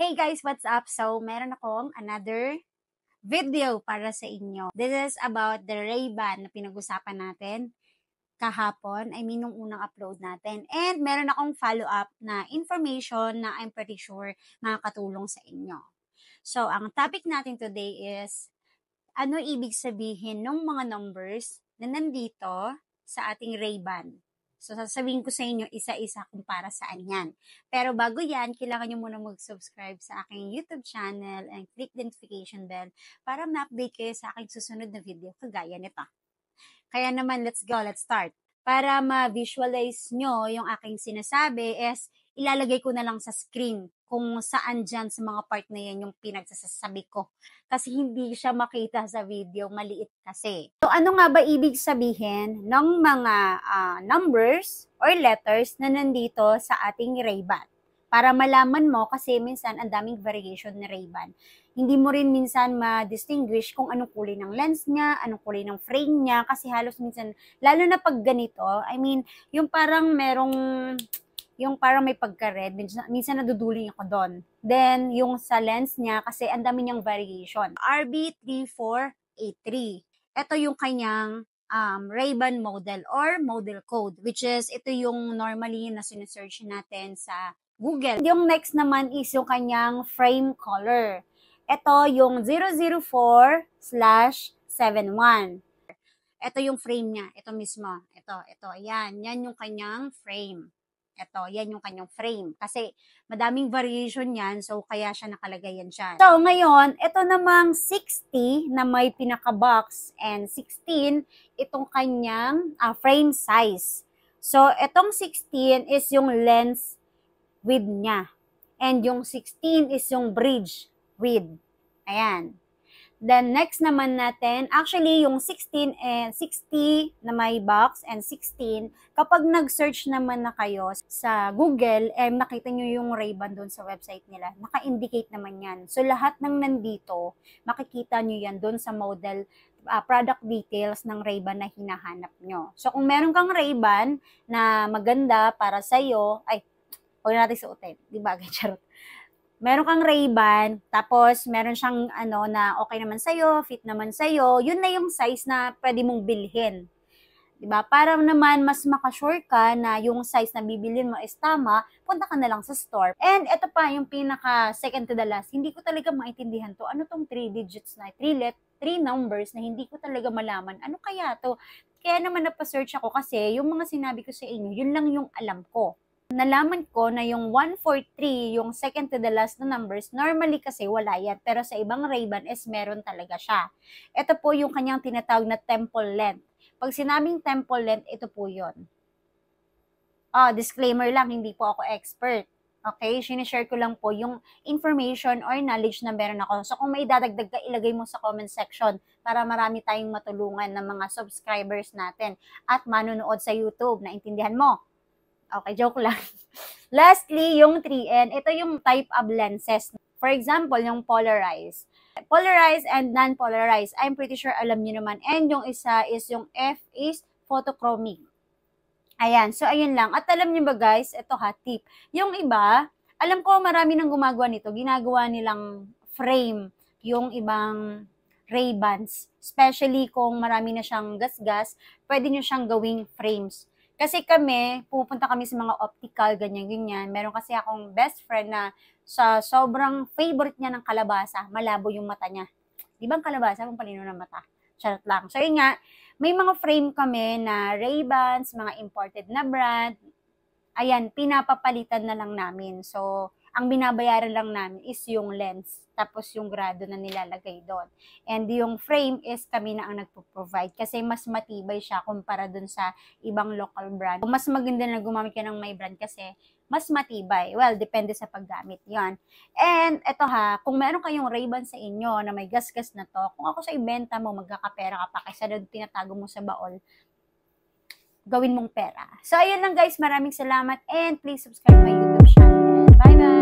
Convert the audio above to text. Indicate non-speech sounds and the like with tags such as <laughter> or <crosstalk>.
Hey guys, what's up? So, meron akong another video para sa inyo. This is about the Ray-Ban na pinag-usapan natin kahapon. I mean, nung unang upload natin. And meron akong follow-up na information na I'm pretty sure makakatulong sa inyo. So, ang topic natin today is ano ibig sabihin ng mga numbers na nandito sa ating Ray-Ban. So, sasabihin ko sa inyo isa-isa kung para saan yan. Pero bago yan, kailangan nyo muna mag-subscribe sa aking YouTube channel and click the notification bell para ma-update kayo sa aking susunod na video kagaya nito. Kaya naman, let's go, let's start. Para ma-visualize nyo yung aking sinasabi is ilalagay ko na lang sa screen kung saan dyan sa mga part na yan yung pinagsasabi ko. Kasi hindi siya makita sa video, maliit kasi. So ano nga ba ibig sabihin ng mga uh, numbers or letters na nandito sa ating Ray-Ban? Para malaman mo kasi minsan ang daming variation ni Ray-Ban. Hindi mo rin minsan ma-distinguish kung anong kulay ng lens niya, anong kulay ng frame niya kasi halos minsan lalo na pag ganito, I mean, yung parang merong yung parang may pagka-red, minsan, minsan naduduling ako doon. Then, yung sa lens niya, kasi ang dami niyang variation. RB3483. Ito yung kanyang um, Ray-Ban model or model code, which is, ito yung normally na sinesearch natin sa Google. Yung next naman is yung kanyang frame color. Ito yung 004 slash 71. Ito yung frame niya. Ito mismo. Ito, ito. Ayan. Yan yung kanyang frame. Ito, yan yung kanyang frame. Kasi madaming variation yan, so kaya siya nakalagay yan siya. So, ngayon, ito namang 60 na may pinaka-box and 16, itong kanyang uh, frame size. So, itong 16 is yung lens width niya. And yung 16 is yung bridge width. Ayan. Then next naman natin, actually yung 16 and 60 na may box and 16, kapag nag-search naman na kayo sa Google, eh nakita nyo yung Ray-Ban doon sa website nila, naka-indicate naman yan. So lahat ng nandito, makikita nyo yan doon sa model uh, product details ng Ray-Ban na hinahanap nyo. So kung meron kang Ray-Ban na maganda para sa'yo, ay, huwag natin suotin, di ba? <laughs> Charot meron kang Ray-Ban, tapos meron siyang ano na okay naman sa'yo, fit naman sa'yo, yun na yung size na pwede mong bilhin. 'Di ba? Para naman mas makasure ka na yung size na bibilin mo is tama, punta ka na lang sa store. And ito pa yung pinaka second to the last, hindi ko talaga maintindihan to. Ano tong 3 digits na, 3 let, 3 numbers na hindi ko talaga malaman. Ano kaya to? Kaya naman napa-search ako kasi yung mga sinabi ko sa inyo, yun lang yung alam ko nalaman ko na yung 143, yung second to the last na numbers, normally kasi wala yan. Pero sa ibang Ray-Ban is meron talaga siya. Ito po yung kanyang tinatawag na temple length. Pag sinabing temple length, ito po yon. Ah, disclaimer lang, hindi po ako expert. Okay, sinishare ko lang po yung information or knowledge na meron ako. So kung may dadagdag ka, ilagay mo sa comment section para marami tayong matulungan ng mga subscribers natin at manonood sa YouTube. Naintindihan mo? Okay, joke lang. <laughs> Lastly, yung 3N, ito yung type of lenses. For example, yung polarized. Polarized and non-polarized. I'm pretty sure alam niyo naman. And yung isa is yung F is photochromic. Ayan, so ayun lang. At alam niyo ba guys, ito ha, tip. Yung iba, alam ko marami nang gumagawa nito. Ginagawa nilang frame yung ibang Ray-Bans. Especially kung marami na siyang gas-gas, pwede nyo siyang gawing frames. Kasi kami, pupunta kami sa mga optical, ganyan-ganyan. Meron kasi akong best friend na sa sobrang favorite niya ng kalabasa, malabo yung mata niya. Di ba ang kalabasa, kung palino ng mata? Charot lang. So yun nga, may mga frame kami na Ray-Bans, mga imported na brand. Ayan, pinapapalitan na lang namin. So, ang binabayaran lang namin is yung lens, tapos yung grado na nilalagay doon. And yung frame is kami na ang nagpo-provide kasi mas matibay siya kumpara doon sa ibang local brand. Mas maganda na gumamit ka ng may brand kasi mas matibay. Well, depende sa paggamit yon. And eto ha, kung meron kayong Ray-Ban sa inyo na may gas-gas na to, kung ako sa ibenta mo, magkakapera ka pa kaysa doon tinatago mo sa baol, gawin mong pera. So, ayun lang guys. Maraming salamat and please subscribe my YouTube channel. Bye-bye!